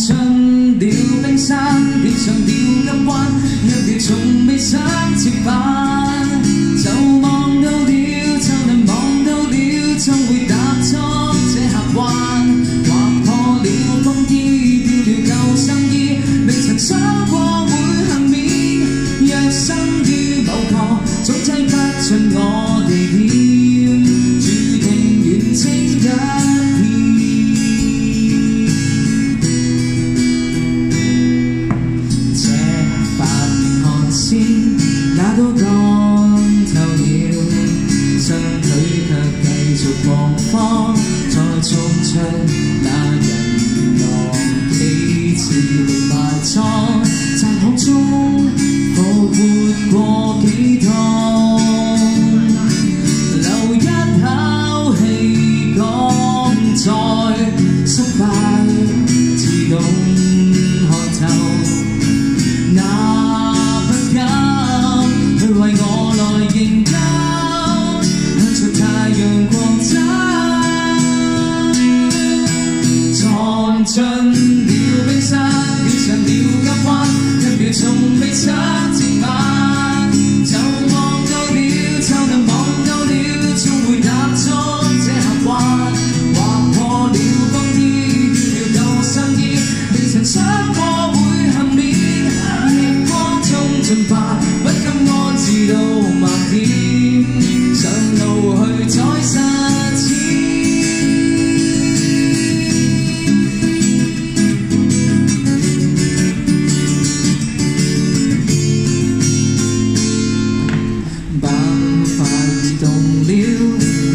进了冰山，撇上了急弯，若别从未想折返，就望到了，就能望到了，终会踏出这峡湾。划破了风衣，掉了旧生衣，未曾想过会幸免。若生于某个，总猜不尽我。何方在唱出那人浪？几次连埋葬，窄巷中，活过几趟？mountain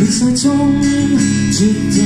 人世中，绝。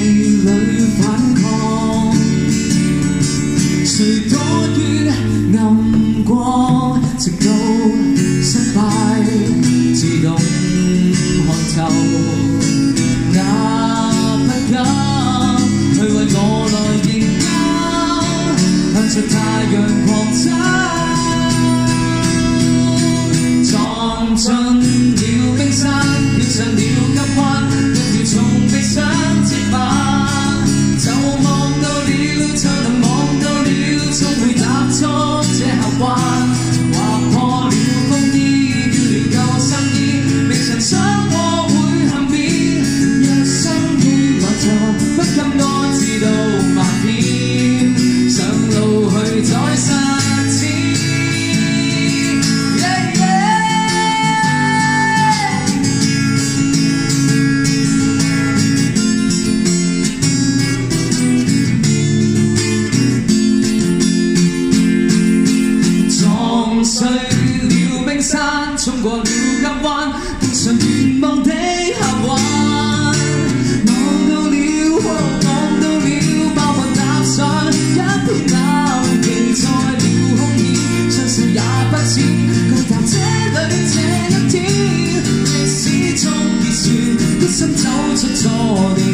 some toe to toe.